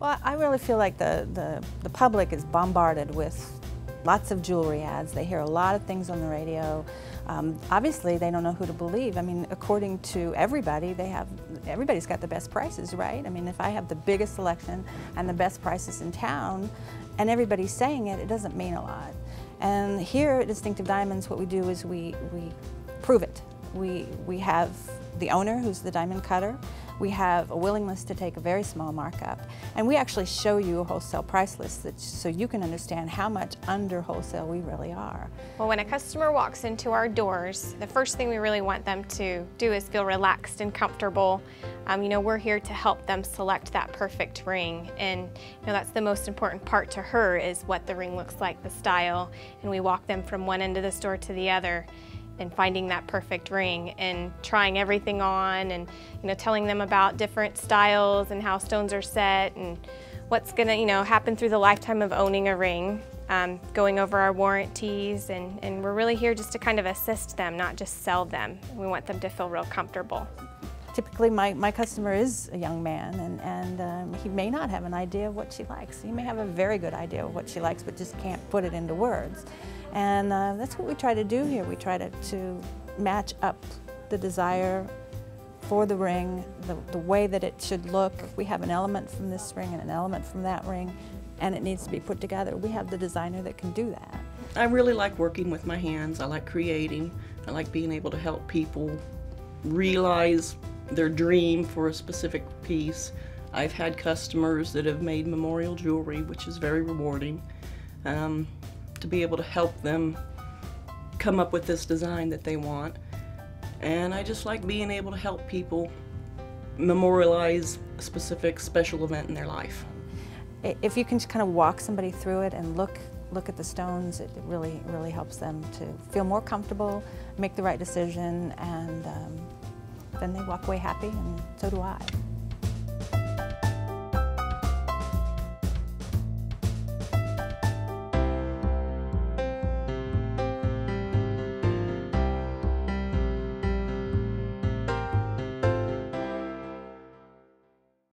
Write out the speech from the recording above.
Well, I really feel like the, the, the public is bombarded with lots of jewelry ads. They hear a lot of things on the radio. Um, obviously, they don't know who to believe. I mean, according to everybody, they have everybody's got the best prices, right? I mean, if I have the biggest selection and the best prices in town, and everybody's saying it, it doesn't mean a lot. And here at Distinctive Diamonds, what we do is we we prove it. We we have the owner, who's the diamond cutter. We have a willingness to take a very small markup. And we actually show you a wholesale price list that, so you can understand how much under wholesale we really are. Well, when a customer walks into our doors, the first thing we really want them to do is feel relaxed and comfortable. Um, you know, we're here to help them select that perfect ring. And, you know, that's the most important part to her is what the ring looks like, the style. And we walk them from one end of the store to the other and finding that perfect ring and trying everything on and you know telling them about different styles and how stones are set and what's gonna you know happen through the lifetime of owning a ring um, going over our warranties and, and we're really here just to kind of assist them not just sell them we want them to feel real comfortable typically my, my customer is a young man and, and um, he may not have an idea of what she likes. He may have a very good idea of what she likes but just can't put it into words. And uh, that's what we try to do here. We try to, to match up the desire for the ring, the, the way that it should look. If we have an element from this ring and an element from that ring, and it needs to be put together, we have the designer that can do that. I really like working with my hands. I like creating. I like being able to help people realize their dream for a specific piece. I've had customers that have made memorial jewelry, which is very rewarding. Um, to be able to help them come up with this design that they want. And I just like being able to help people memorialize a specific special event in their life. If you can just kind of walk somebody through it and look look at the stones, it really, really helps them to feel more comfortable, make the right decision, and um, then they walk away happy, and so do I.